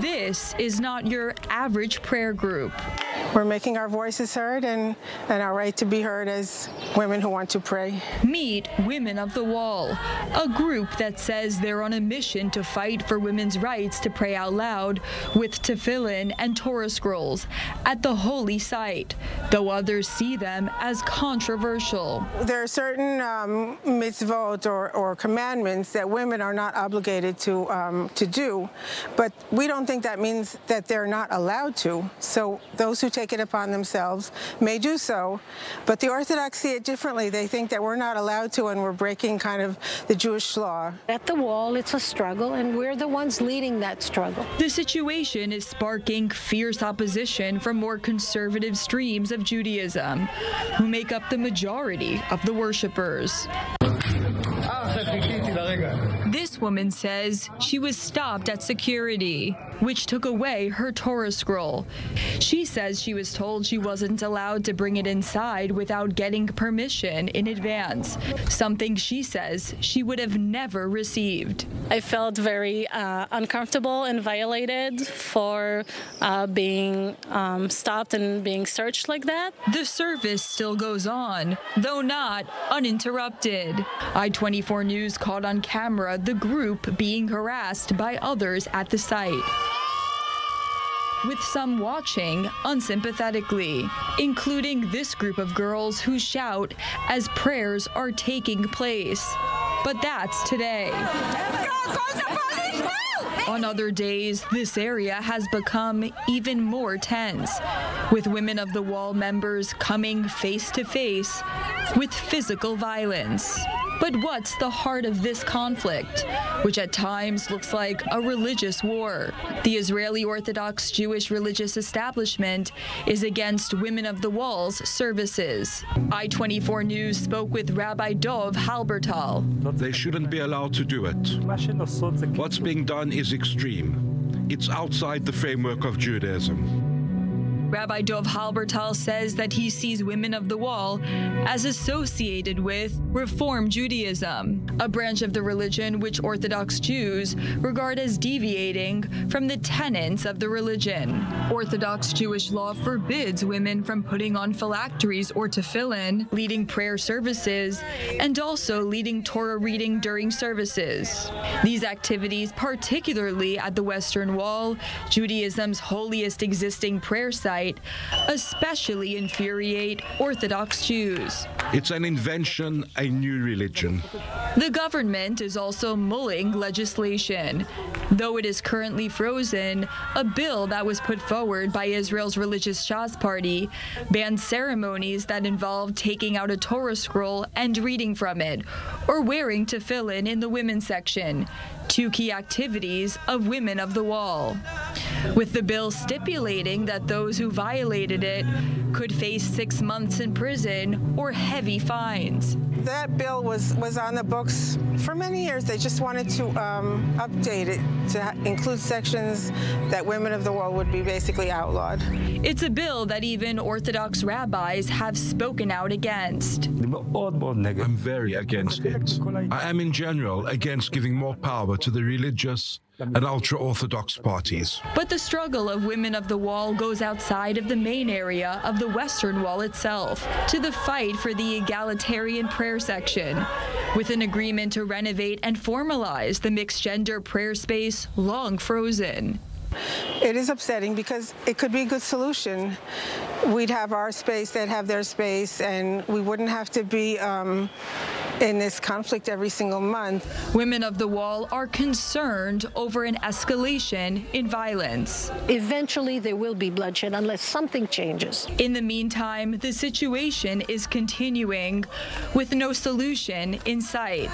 This is not your average prayer group. We're making our voices heard and, and our right to be heard as women who want to pray. Meet Women of the Wall, a group that says they're on a mission to fight for women's rights to pray out loud with tefillin and Torah scrolls at the holy site, though others see them as controversial. There are certain um, mitzvot or, or commandments that women are not obligated to, um, to do, but we don't think that means that they're not allowed to. So those who take it upon themselves may do so, but the Orthodox see it differently. They think that we're not allowed to and we're breaking kind of the Jewish law. At the wall, it's a struggle, and we're the ones leading that struggle. The situation is sparking fierce opposition from more conservative streams of Judaism, who make up the majority of the worshippers. Ah, This woman says she was stopped at security, which took away her Torah scroll. She says she was told she wasn't allowed to bring it inside without getting permission in advance, something she says she would have never received. I felt very uh, uncomfortable and violated for uh, being um, stopped and being searched like that. The service still goes on, though not uninterrupted. i24NEWS caught on camera the group being harassed by others at the site with some watching unsympathetically, including this group of girls who shout as prayers are taking place. But that's today. On other days, this area has become even more tense, with Women of the Wall members coming face to face with physical violence. But what's the heart of this conflict, which at times looks like a religious war? The Israeli Orthodox Jewish religious establishment is against Women of the Wall's services. i24NEWS spoke with Rabbi Dov Halbertal. They shouldn't be allowed to do it. What's being done is extreme. It's outside the framework of Judaism. Rabbi Dov Halbertal says that he sees Women of the Wall as associated with Reform Judaism, a branch of the religion which Orthodox Jews regard as deviating from the tenets of the religion. Orthodox Jewish law forbids women from putting on phylacteries or tefillin, leading prayer services, and also leading Torah reading during services. These activities, particularly at the Western Wall, Judaism's holiest existing prayer site, especially infuriate Orthodox Jews. It's an invention, a new religion. The government is also mulling legislation. Though it is currently frozen, a bill that was put forward by Israel's religious Shas party bans ceremonies that involve taking out a Torah scroll and reading from it, or wearing tefillin in the women's section, two key activities of Women of the Wall. With the bill stipulating that those who violated it could face six months in prison or heavy fines. That bill was, was on the books for many years. They just wanted to um, update it to include sections that Women of the Wall would be basically outlawed. It's a bill that even Orthodox rabbis have spoken out against. I'm very against it. I am in general against giving more power to the religious and ultra Orthodox parties. But the struggle of Women of the Wall goes outside of the main area of the Western Wall itself to the fight for the egalitarian prayer section, with an agreement to renovate and formalize the mixed gender prayer space long frozen. It is upsetting because it could be a good solution. We'd have our space, they'd have their space, and we wouldn't have to be um, in this conflict every single month. Women of the Wall are concerned over an escalation in violence. Eventually, there will be bloodshed unless something changes. In the meantime, the situation is continuing with no solution in sight.